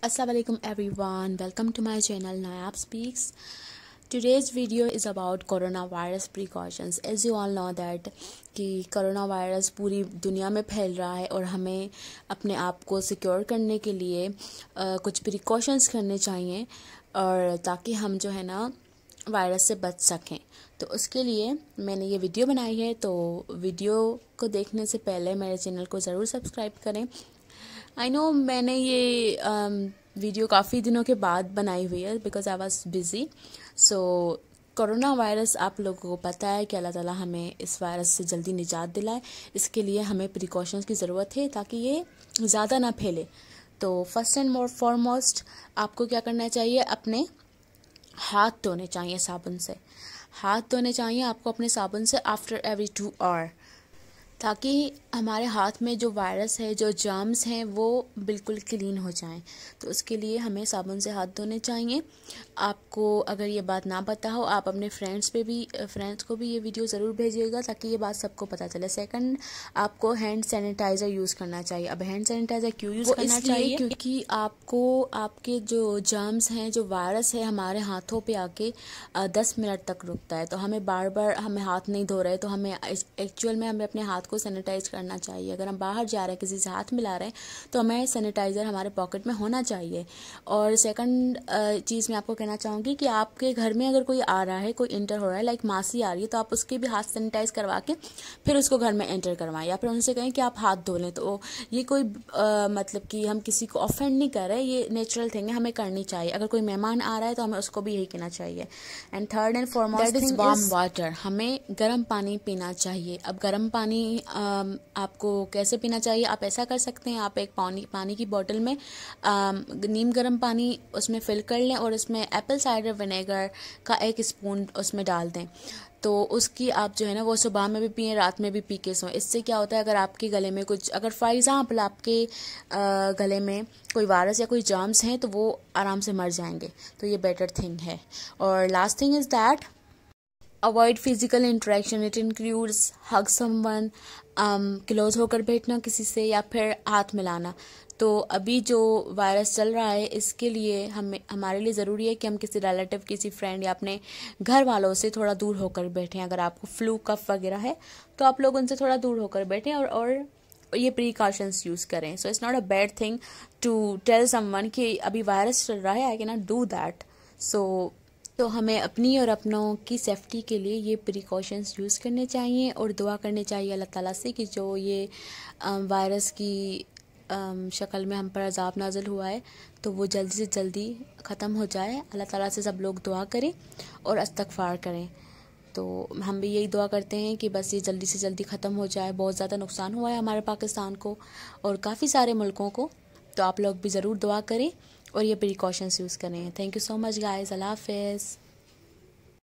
Assalamualaikum everyone. Welcome to my channel Nayab speaks. Today's video is about coronavirus precautions. As you all know that कि corona virus पूरी दुनिया में फैल रहा है और हमें अपने आप को सिक्योर करने के लिए आ, कुछ प्रिकॉशंस करने चाहिए और ताकि हम जो है ना वायरस से बच सकें। तो उसके लिए मैंने ये वीडियो बनाई है तो वीडियो को देखने से पहले मेरे चैनल को ज़रूर सब्सक्राइब करें। आई नो मैंने ये वीडियो um, काफ़ी दिनों के बाद बनाई हुई है because I was busy so corona virus आप लोगों को पता है कि अल्लाह ताला हमें इस वायरस से जल्दी निजात दिलाए। इसके लिए हमें प्रिकॉशंस की ज़रूरत है ताकि ये ज़्यादा ना फैले। तो फ़र्स्ट एंड मोर फॉरमोस्ट आपको क्या करना चाहिए? अपने हाथ धोने चाहिए साबुन से। हाथ धोने चाहिए आपको अपने साबुन से आफ्टर एवरी टू आवर ताकि हमारे हाथ में जो वायरस है जो जर्म्स हैं वो बिल्कुल क्लीन हो जाएँ। तो उसके लिए हमें साबुन से हाथ धोने चाहिए। आपको अगर ये बात ना पता हो आप अपने फ्रेंड्स पे भी फ्रेंड्स को भी ये वीडियो ज़रूर भेजिएगा ताकि ये बात सबको पता चले। सेकंड आपको हैंड सैनिटाइज़र यूज़ करना चाहिए। अब हैंड सैनिटाइज़र क्यों यूज़ करना चाहिए? क्योंकि आपको आपके जो जर्म्स हैं जो वायरस है हमारे हाथों पर आके दस मिनट तक रुकता है। तो हमें बार बार हमें हाथ नहीं धो रहे तो हमें एक्चुअल में हमें अपने हाथ को सैनिटाइज करना चाहिए। अगर हम बाहर जा रहे हैं किसी से हाथ मिला रहे हैं तो हमें सैनिटाइज़र हमारे पॉकेट में होना चाहिए। और सेकंड चीज़ मैं आपको कहना चाहूँगी कि आपके घर में अगर कोई आ रहा है कोई इंटर हो रहा है लाइक मासी आ रही है तो आप उसके भी हाथ सैनिटाइज करवा के फिर उसको घर में एंटर करवाएँ। या फिर उनसे कहें कि आप हाथ धो लें तो ये कोई आ, मतलब कि हम किसी को ऑफेंड नहीं कर रहे ये नेचुरल थिंग है हमें करनी चाहिए। अगर कोई मेहमान आ रहा है तो हमें उसको भी यही कहना चाहिए। And third and foremost is warm water हमें गर्म पानी पीना चाहिए। अब गर्म पानी आपको कैसे पीना चाहिए? आप ऐसा कर सकते हैं, आप एक पानी पानी की बोतल में नीम गर्म पानी उसमें फिल कर लें और उसमें एप्पल साइडर विनेगर का एक स्पून उसमें डाल दें। तो उसकी आप जो है ना, वो सुबह में भी पिए, रात में भी पी के सोएँ। इससे क्या होता है, अगर आपके गले में कुछ, अगर फॉर एग्ज़ाम्पल आपके गले में कोई वायरस या कोई जर्म्स हैं तो वो आराम से मर जाएँगे। तो ये बेटर थिंग है। और last thing is that avoid physical interaction it includes hug someone close होकर बैठना किसी से या फिर हाथ मिलाना। तो अभी जो वायरस चल रहा है, इसके लिए हमें, हमारे लिए ज़रूरी है कि हम किसी रिलेटिव किसी फ्रेंड या अपने घर वालों से थोड़ा दूर होकर बैठें। अगर आपको फ्लू कफ वगैरह है तो आप लोग उनसे थोड़ा दूर होकर बैठें और और ये प्रिकॉशंस यूज़ करें। So it's not a bad thing to tell someone कि अभी वायरस चल रहा है आई के नॉट डू दैट सो तो हमें अपनी और अपनों की सेफ्टी के लिए ये प्रिकॉशंस यूज़ करने चाहिए और दुआ करने चाहिए अल्लाह ताला से कि जो ये वायरस की शक्ल में हम पर अजाब नाजल हुआ है तो वो जल्दी से जल्दी ख़त्म हो जाए। अल्लाह ताला से सब लोग दुआ करें और अस्तगफार करें। तो हम भी यही दुआ करते हैं कि बस ये जल्दी से जल्दी ख़त्म हो जाए। बहुत ज़्यादा नुकसान हुआ है हमारे पाकिस्तान को और काफ़ी सारे मुल्कों को। तो आप लोग भी ज़रूर दुआ करें। और ये प्रिकॉशंस यूज़ करें thank you so much guys अल्लाह हाफिज़.